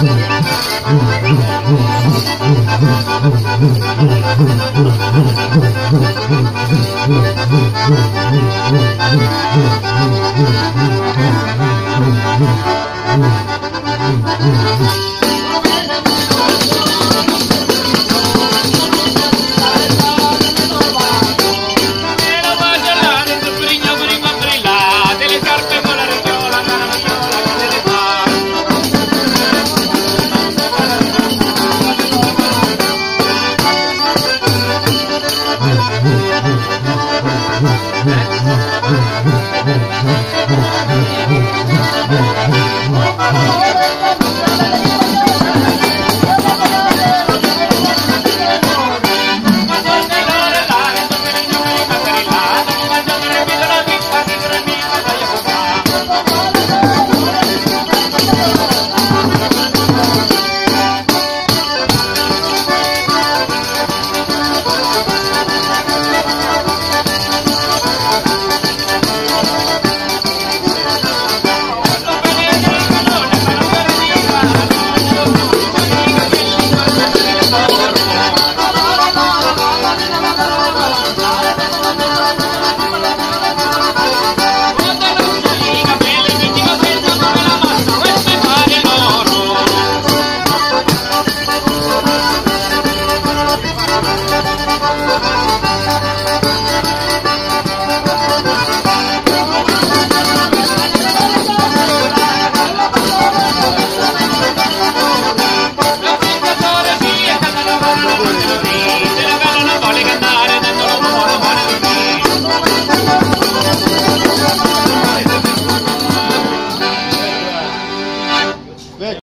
Mm-hmm. Gracias.